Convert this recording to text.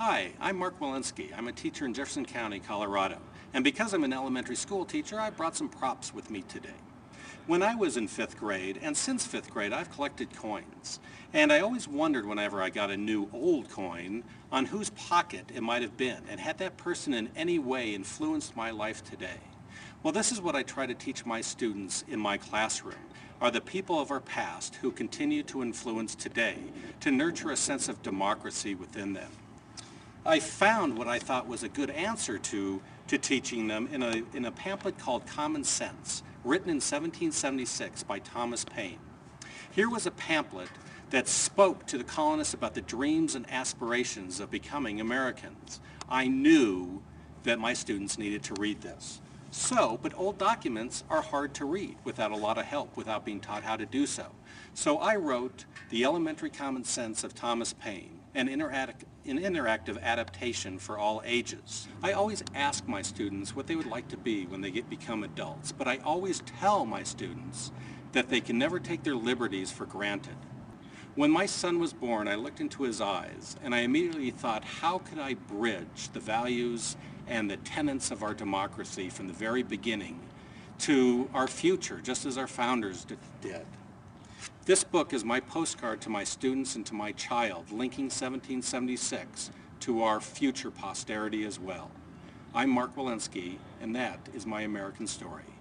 Hi, I'm Mark Wilensky. I'm a teacher in Jefferson County, Colorado. And because I'm an elementary school teacher, I brought some props with me today. When I was in fifth grade, and since fifth grade, I've collected coins. And I always wondered whenever I got a new old coin on whose pocket it might have been, and had that person in any way influenced my life today. Well, this is what I try to teach my students in my classroom, are the people of our past who continue to influence today, to nurture a sense of democracy within them. I found what I thought was a good answer to, to teaching them in a, in a pamphlet called Common Sense, written in 1776 by Thomas Paine. Here was a pamphlet that spoke to the colonists about the dreams and aspirations of becoming Americans. I knew that my students needed to read this. So, but old documents are hard to read without a lot of help, without being taught how to do so. So I wrote The Elementary Common Sense of Thomas Paine, an, interac an interactive adaptation for all ages. I always ask my students what they would like to be when they get, become adults, but I always tell my students that they can never take their liberties for granted. When my son was born, I looked into his eyes and I immediately thought, how could I bridge the values and the tenets of our democracy from the very beginning to our future, just as our founders did? This book is my postcard to my students and to my child, linking 1776 to our future posterity as well. I'm Mark Wilensky, and that is my American story.